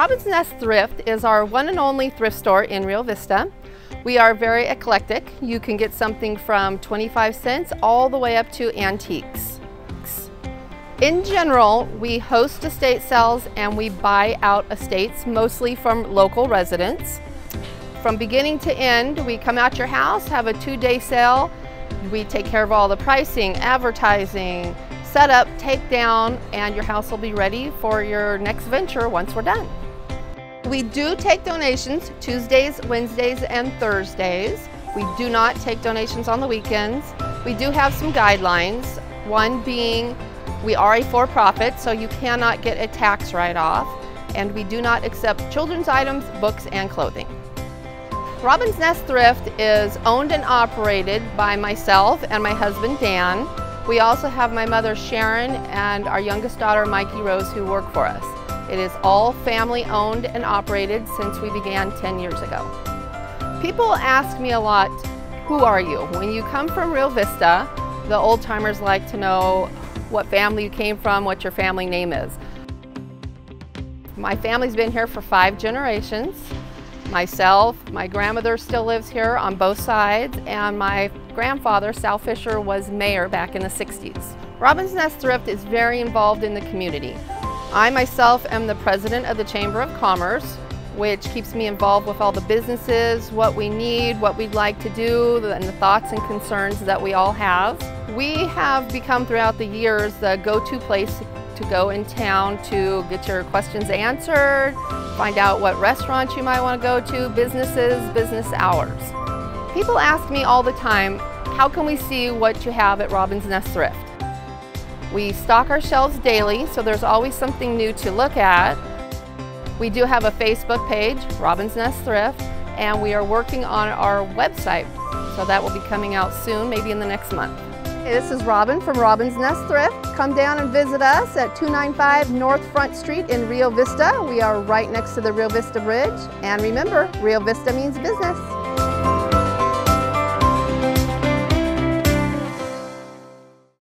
Robin's Nest Thrift is our one and only thrift store in Rio Vista. We are very eclectic. You can get something from 25 cents all the way up to antiques. In general, we host estate sales and we buy out estates, mostly from local residents. From beginning to end, we come out your house, have a two-day sale. We take care of all the pricing, advertising, setup, takedown, and your house will be ready for your next venture once we're done. We do take donations Tuesdays, Wednesdays, and Thursdays. We do not take donations on the weekends. We do have some guidelines, one being we are a for-profit, so you cannot get a tax write-off, and we do not accept children's items, books, and clothing. Robin's Nest Thrift is owned and operated by myself and my husband Dan. We also have my mother Sharon and our youngest daughter Mikey Rose who work for us. It is all family owned and operated since we began 10 years ago. People ask me a lot, who are you? When you come from Rio Vista, the old timers like to know what family you came from, what your family name is. My family's been here for five generations. Myself, my grandmother still lives here on both sides, and my grandfather, Sal Fisher, was mayor back in the 60s. Robin's Nest Thrift is very involved in the community. I myself am the president of the Chamber of Commerce, which keeps me involved with all the businesses, what we need, what we'd like to do, and the thoughts and concerns that we all have. We have become throughout the years the go-to place to go in town to get your questions answered, find out what restaurants you might want to go to, businesses, business hours. People ask me all the time, how can we see what you have at Robin's Nest Thrift? We stock our shelves daily, so there's always something new to look at. We do have a Facebook page, Robin's Nest Thrift, and we are working on our website, so that will be coming out soon, maybe in the next month. Hey, this is Robin from Robin's Nest Thrift. Come down and visit us at 295 North Front Street in Rio Vista. We are right next to the Rio Vista Bridge. And remember, Rio Vista means business.